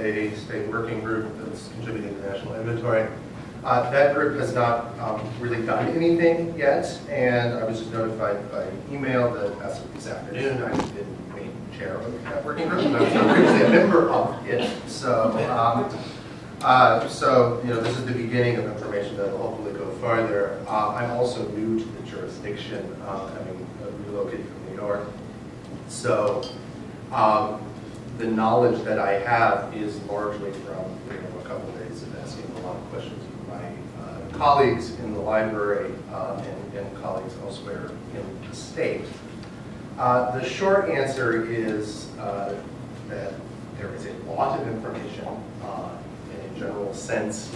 a state working group that's contributing to the national inventory. Uh, That group has not um, really done anything yet, and I was just notified by email that as of this afternoon, I've been made chair of that working group, and I was previously a member of it, so, um, uh, so, you know, this is the beginning of information that will hopefully go farther. Uh, I'm also new to the jurisdiction, uh, having relocated from New York, so um, the knowledge that I have is largely from, you know, a couple of days of asking a lot of questions of my uh, colleagues in the library uh, and, and colleagues elsewhere in the state. Uh, the short answer is uh, that there is a lot of information uh, in a general sense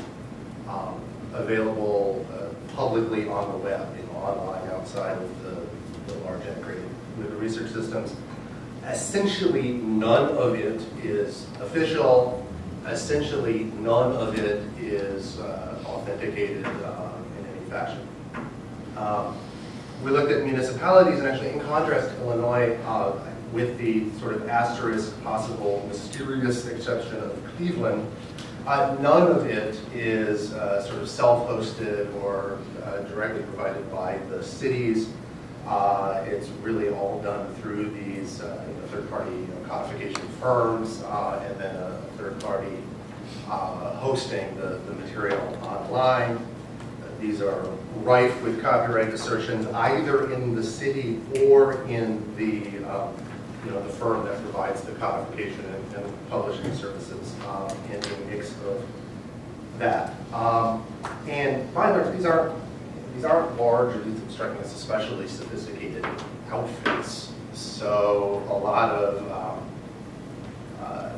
um, available uh, publicly on the web, you know, online outside of the, the large integrated research systems. Essentially, none of it is official. Essentially, none of it is uh, authenticated uh, in any fashion. Um, we looked at municipalities, and actually, in contrast to Illinois, uh, with the sort of asterisk possible mysterious exception of Cleveland, uh, none of it is uh, sort of self-hosted or uh, directly provided by the cities. Uh, it's really all done through these uh, you know, third-party you know, codification firms uh, and then a third-party uh, hosting the, the material online. These are rife with copyright assertions either in the city or in the um, you know the firm that provides the codification and, and publishing services um, in a mix of that. Um, and by these aren't these aren't large or these striking us especially sophisticated outfits. So a lot of um, uh,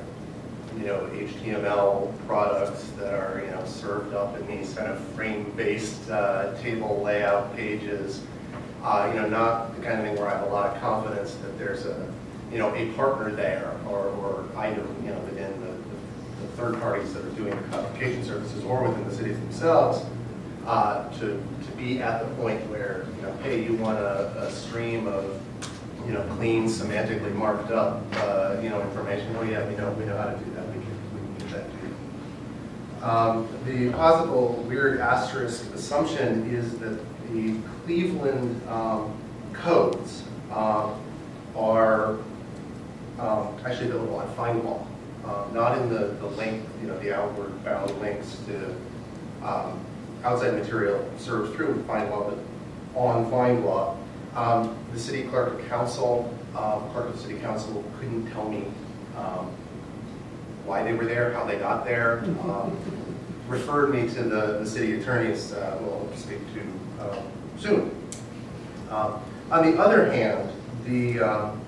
you know HTML products that are you know served up in these kind of frame-based uh, table layout pages. Uh, you know, not the kind of thing where I have a lot of confidence that there's a you know a partner there, or, or either you know within the, the, the third parties that are doing the codification services, or within the cities themselves, uh, to be at the point where, you know, hey, you want a, a stream of, you know, clean, semantically marked up, uh, you know, information. Well, yeah, we know, we know how to do that. We can, we can get that to you. Um, the possible weird asterisk assumption is that the Cleveland um, codes um, are um, actually available on FindLaw, um, not in the, the link, you know, the outward bound links to um, outside material served through FindLaw, but on FindLaw. Um, the city clerk of council, um, clerk of the city council couldn't tell me um, why they were there, how they got there. Um, referred me to the, the city attorneys, uh, who I'll speak to uh, soon. Um, on the other hand, the um,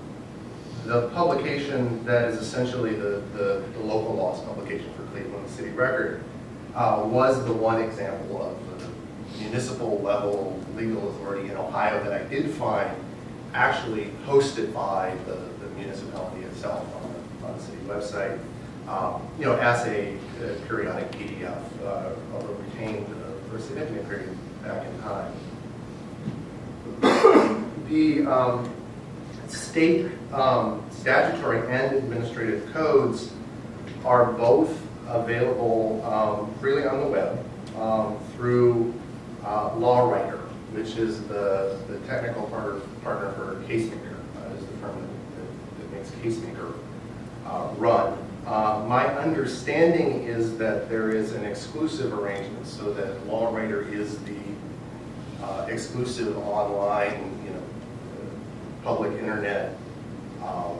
the publication that is essentially the, the, the local laws publication for Cleveland City Record uh, was the one example of municipal level legal authority in Ohio that I did find actually hosted by the, the municipality itself on the, on the city website. Um, you know, as a, a periodic PDF, uh, although retained uh, for a significant period back in time. the um, state um, statutory and administrative codes are both available um, freely on the web um, through uh, LawWriter, which is the, the technical partner, partner for CaseMaker, uh, is the firm that, that, makes CaseMaker uh, run. Uh, my understanding is that there is an exclusive arrangement so that LawWriter is the uh, exclusive online, you know, public internet um,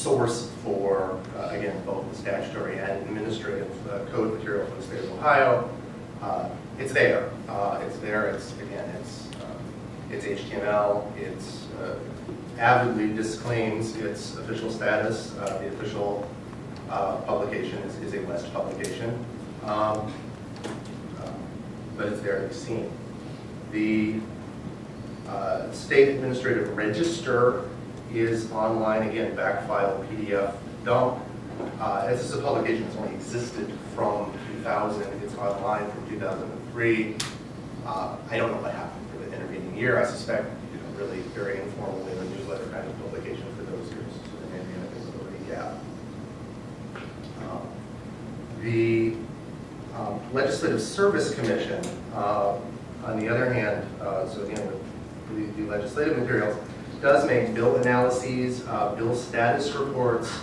source for, uh, again, both the statutory and administrative uh, code material for the state of Ohio. Uh, it's there. Uh, it's there. It's again, it's uh, it's HTML. It's avidly disclaims its official status. the official publication is, is, a West publication, um, but it's there to be seen. The state administrative register is online, again, back file PDF dump. Uh, this is a publication that's only existed from 2000. It's online from 2003. Uh, I don't know what happened for the intervening year. I suspect, you know, really very informally, the newsletter kind of publication for those years. So there may availability gap. The um, Legislative Service Commission, uh, on the other hand, uh, so again, the the legislative materials, does make bill analyses, uh, bill status reports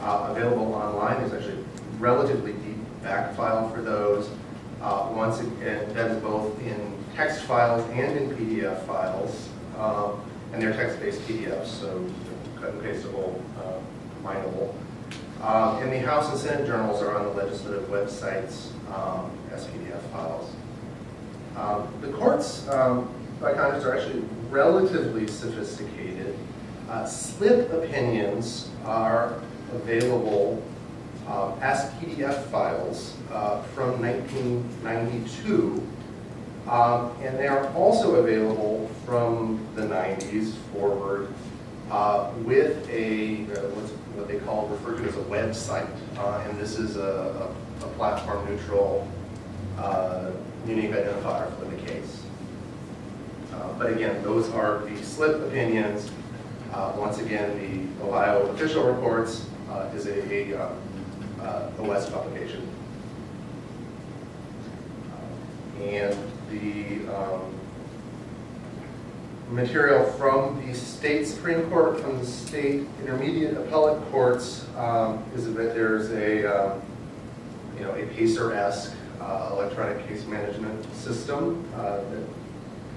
uh, available online. There's actually a relatively deep back file for those. Uh, Once again, that is both in text files and in PDF files. Um, And they're text-based PDFs, so cut and pasteable, uh, mineable. Um, And the House and Senate journals are on the legislative websites um, as PDF files. Um, The courts, um, contrast, are actually relatively sophisticated. Uh, Slip opinions are available uh, as PDF files uh, from 1992. Um, And they are also available from the 90s forward uh, with a, uh, what they call, referred to as a WebCite. Uh, And this is a, a- platform-neutral, uh, unique identifier for the case. Uh, But again, those are the slip opinions. Uh, Once again, the Ohio official reports uh, is a, a, uh, uh, a West publication. And the um, material from the state Supreme Court, from the state intermediate appellate courts, um, is that there's a, um, you know, a Pacer-esque electronic case management system that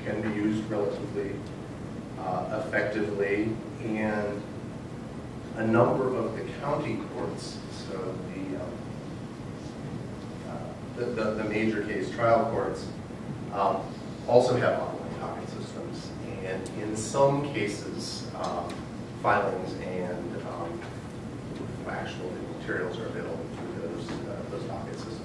can be used relatively uh, effectively, and a number of the county courts, so the, um, uh, the, the the major case trial courts, um, also have online docket systems, and in some cases, um, filings and um, actual materials are available through those, uh, those docket systems.